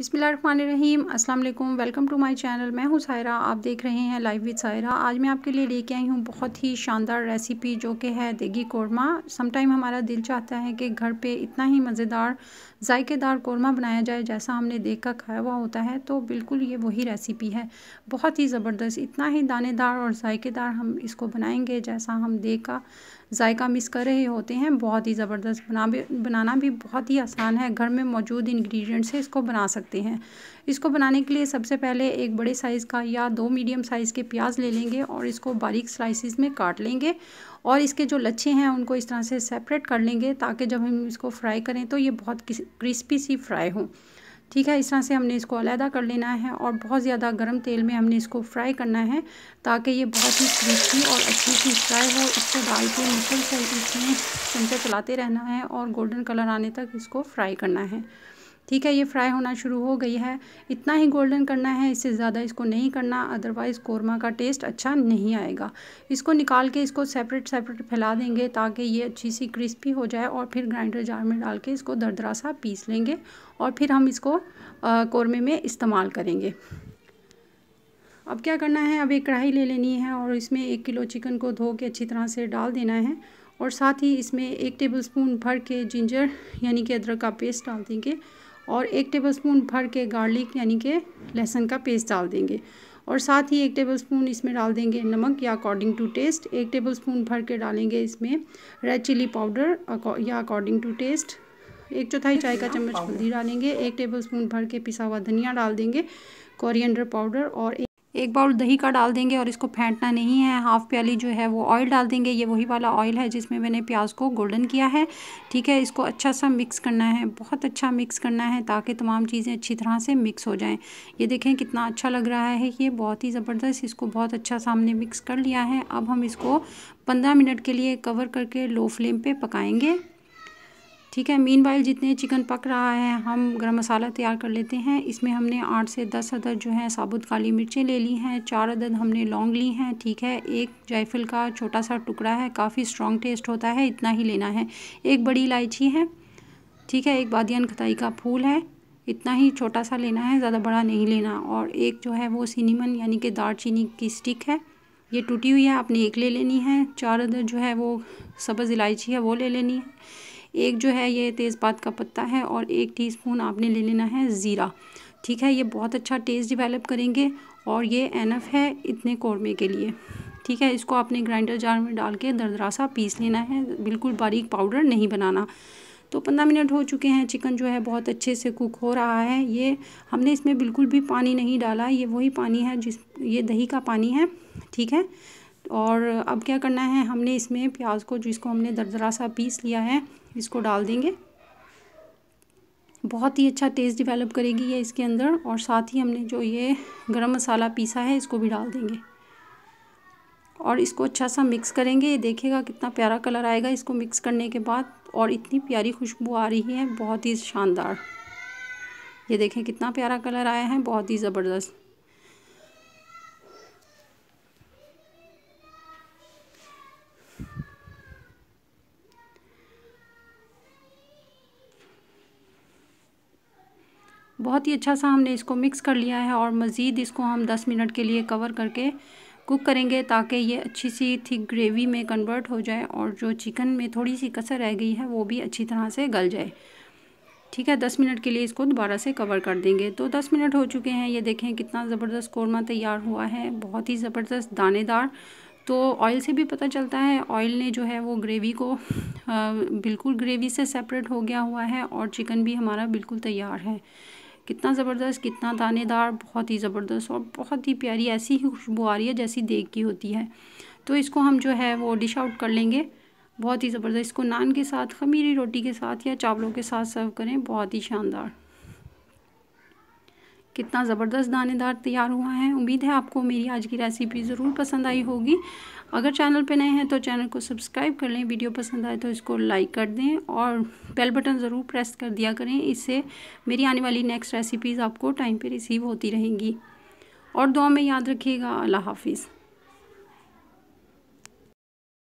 बिसमीम अस्सलाम वालेकुम वेलकम टू माय चैनल। मैं हूँ सायरा, आप देख रहे हैं लाइव विद सायरा। आज मैं आपके लिए लेके आई हूँ बहुत ही शानदार रेसिपी जो कि है देगी कौरमा। समटाइम हमारा दिल चाहता है कि घर पे इतना ही मज़ेदार, जायकेदार कौरमा बनाया जाए जैसा हमने देख कर खाया हुआ होता है तो बिल्कुल ये वही रेसिपी है। बहुत ही ज़बरदस्त, इतना ही दानेदार और जायकेदार हम इसको बनाएँगे जैसा हम देख जायका मिस कर रहे होते हैं, बहुत ही ज़बरदस्त बना भी, बनाना भी बहुत ही आसान है। घर में मौजूद इंग्रेडिएंट से इसको बना सकते हैं। इसको बनाने के लिए सबसे पहले एक बड़े साइज़ का या दो मीडियम साइज़ के प्याज ले लेंगे और इसको बारीक स्लाइसिस में काट लेंगे और इसके जो लच्छे हैं उनको इस तरह से सेपरेट कर लेंगे ताकि जब हम इसको फ्राई करें तो ये बहुत क्रिस्पी सी फ्राई हों। ठीक है, इस तरह से हमने इसको अलहदा कर लेना है और बहुत ज़्यादा गर्म तेल में हमने इसको फ्राई करना है ताकि ये बहुत ही क्रिस्पी और अच्छी सी फ्राई हो। इसको डाल के मुसलसल इसमें चमचा चलाते रहना है और गोल्डन कलर आने तक इसको फ्राई करना है। ठीक है, ये फ्राई होना शुरू हो गई है। इतना ही गोल्डन करना है, इससे ज़्यादा इसको नहीं करना अदरवाइज़ कौरमा का टेस्ट अच्छा नहीं आएगा। इसको निकाल के इसको सेपरेट सेपरेट फैला देंगे ताकि ये अच्छी सी क्रिस्पी हो जाए और फिर ग्राइंडर जार में डाल के इसको दरदरा सा पीस लेंगे और फिर हम इसको कौरमे में इस्तेमाल करेंगे। अब क्या करना है, अब एक कढ़ाई ले लेनी है और इसमें एक किलो चिकन को धो के अच्छी तरह से डाल देना है और साथ ही इसमें एक टेबल स्पून भर के जिंजर यानी कि अदरक का पेस्ट डाल देंगे। और एक टेबलस्पून भर के गार्लिक यानी कि लहसुन का पेस्ट डाल देंगे। और साथ ही एक टेबलस्पून इसमें डाल देंगे नमक या अकॉर्डिंग टू टेस्ट एक टेबलस्पून भर के डालेंगे इसमें रेड चिली पाउडर या अकॉर्डिंग टू टेस्ट एक चौथाई चाय का चम्मच हल्दी डालेंगे, एक टेबलस्पून भर के पिसा हुआ धनिया डाल देंगे कोरिएंडर पाउडर और एक बाउल दही का डाल देंगे और इसको फेंटना नहीं है। हाफ़ प्याली जो है वो ऑयल डाल देंगे। ये वही वाला ऑयल है जिसमें मैंने प्याज को गोल्डन किया है। ठीक है, इसको अच्छा सा मिक्स करना है। बहुत अच्छा मिक्स करना है ताकि तमाम चीज़ें अच्छी तरह से मिक्स हो जाएँ। ये देखें कितना अच्छा लग रहा है। ये बहुत ही ज़बरदस्त इसको बहुत अच्छा सामने मिक्स कर लिया है। अब हम इसको पंद्रह मिनट के लिए कवर करके लो फ्लेम पर पकाएँगे। ठीक है मीन वाइल जितने चिकन पक रहा है, हम गरम मसाला तैयार कर लेते हैं। इसमें हमने आठ से दस अदद जो है, साबुत काली मिर्चें ले ली हैं, चार अदद हमने लौंग ली हैं, ठीक है। एक जायफल का छोटा सा टुकड़ा है, काफ़ी स्ट्रॉन्ग टेस्ट होता है, इतना ही लेना है। एक बड़ी इलायची है, ठीक है, एक बादियान खताई का फूल है, इतना ही छोटा सा लेना है, ज़्यादा बड़ा नहीं लेना। और एक जो है वो सिनीमन यानी कि दार चीनी की स्टिक है, ये टूटी हुई है, आपने एक ले लेनी है, चार अदर जो है वो, सब्ज़ इलायची है, वो ले लेनी है। एक जो है ये तेज़पात का पत्ता है और एक टीस्पून आपने ले लेना है ज़ीरा। ठीक है, ये बहुत अच्छा टेस्ट डिवेलप करेंगे और ये एनफ है इतने कौरमे के लिए। ठीक है, इसको आपने ग्राइंडर जार में डाल के दरदरा सा पीस लेना है, बिल्कुल बारीक पाउडर नहीं बनाना। तो पंद्रह मिनट हो चुके हैं, चिकन जो है बहुत अच्छे से कुक हो रहा है। ये हमने इसमें बिल्कुल भी पानी नहीं डाला, ये वही पानी है जिस, ये दही का पानी है। ठीक है और अब क्या करना है, हमने इसमें प्याज को जिसको हमने दरदरा सा पीस लिया है, इसको डाल देंगे। बहुत ही अच्छा टेस्ट डिवेलप करेगी ये इसके अंदर और साथ ही हमने जो ये गरम मसाला पीसा है, इसको भी डाल देंगे। और इसको अच्छा सा मिक्स करेंगे। ये देखिएगा कितना प्यारा कलर आएगा इसको मिक्स करने के बाद और इतनी प्यारी खुशबू आ रही है, बहुत ही शानदार। ये देखें कितना प्यारा कलर आया है, बहुत ही ज़बरदस्त। बहुत ही अच्छा सा हमने इसको मिक्स कर लिया है और मज़ीद इसको हम 10 मिनट के लिए कवर करके कुक करेंगे ताकि ये अच्छी सी थिक ग्रेवी में कन्वर्ट हो जाए और जो चिकन में थोड़ी सी कसर रह गई है वो भी अच्छी तरह से गल जाए। ठीक है दस मिनट के लिए इसको दोबारा से कवर कर देंगे। तो दस मिनट हो चुके हैं ये देखें कितना ज़बरदस्त कौरमा तैयार हुआ है बहुत ही ज़बरदस्त दानेदार। तो ऑयल से भी पता चलता है ऑयल ने जो है वो ग्रेवी को आ, बिल्कुल ग्रेवी से सेपरेट हो गया हुआ है और चिकन भी हमारा बिल्कुल तैयार है। कितना ज़बरदस्त, कितना दानेदार, बहुत ही ज़बरदस्त और बहुत ही प्यारी ऐसी ही खुशबू आ रही है जैसी देग की होती है। तो इसको हम जो है वो डिश आउट कर लेंगे। बहुत ही ज़बरदस्त। इसको नान के साथ, खमीरी रोटी के साथ या चावलों के साथ सर्व करें। बहुत ही शानदार। कितना ज़बरदस्त दानेदार तैयार हुआ है। उम्मीद है आपको मेरी आज की रेसिपी ज़रूर पसंद आई होगी। अगर चैनल पर नए हैं तो चैनल को सब्सक्राइब कर लें। वीडियो पसंद आए तो इसको लाइक कर दें और बेल बटन ज़रूर प्रेस कर दिया करें। इससे मेरी आने वाली नेक्स्ट रेसिपीज़ आपको टाइम पर रिसीव होती रहेंगी। और दुआ में याद रखिएगा। अल्लाह हाफिज़।